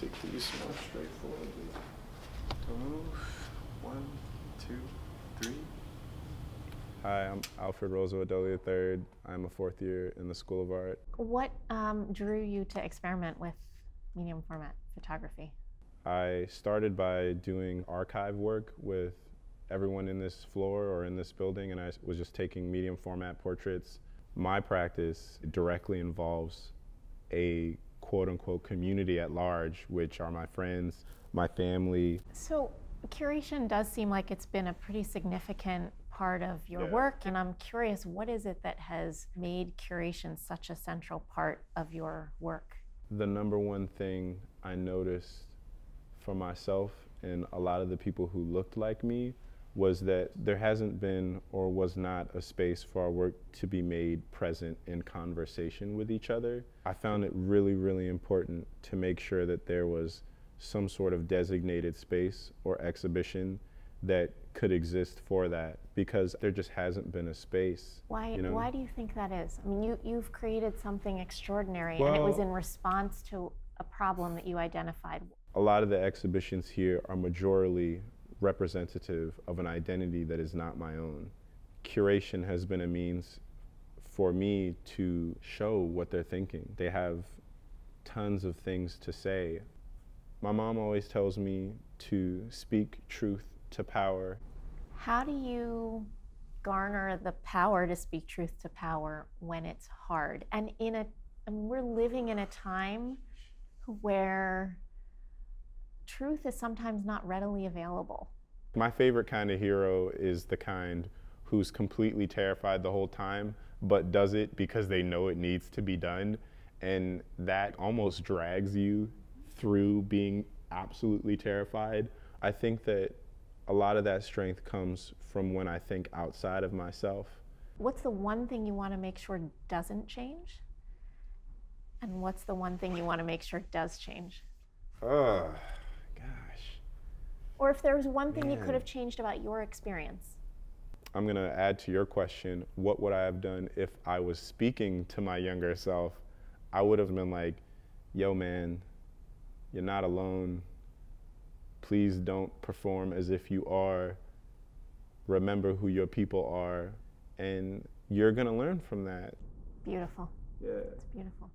take these more straightforwardly. Move. One, two, three. Hi, I'm Alfred Roosevelt Dudley III. I'm a fourth year in the School of Art. What um, drew you to experiment with medium format photography? I started by doing archive work with everyone in this floor or in this building, and I was just taking medium format portraits. My practice directly involves a quote unquote community at large, which are my friends, my family. So, curation does seem like it's been a pretty significant part of your Yeah. work, and I'm curious what is it that has made curation such a central part of your work? The number one thing I noticed for myself and a lot of the people who looked like me was that there hasn't been or was not a space for our work to be made present in conversation with each other. I found it really, really important to make sure that there was some sort of designated space or exhibition that could exist for that because there just hasn't been a space. Why, you know? why do you think that is? I mean, you, you've created something extraordinary, and it was in response to a problem that you identified. a lot of the exhibitions here are majorly representative of an identity that is not my own. Curation has been a means for me to show what they're thinking. They have tons of things to say. My mom always tells me to speak truth to power. How do you garner the power to speak truth to power when it's hard? And in a, mean, we're living in a time where truth is sometimes not readily available. My favorite kind of hero is the kind who's completely terrified the whole time, but does it because they know it needs to be done. And that almost drags you through being absolutely terrified. I think that a lot of that strength comes from when I think outside of myself. What's the one thing you want to make sure doesn't change? And what's the one thing you want to make sure does change? Gosh. Or if there was one thing you could have changed about your experience? I'm going to add to your question what would I have done if I was speaking to my younger self? I would have been like, yo, man, you're not alone. Please don't perform as if you are. Remember who your people are, and you're going to learn from that. Beautiful. Yeah. It's beautiful.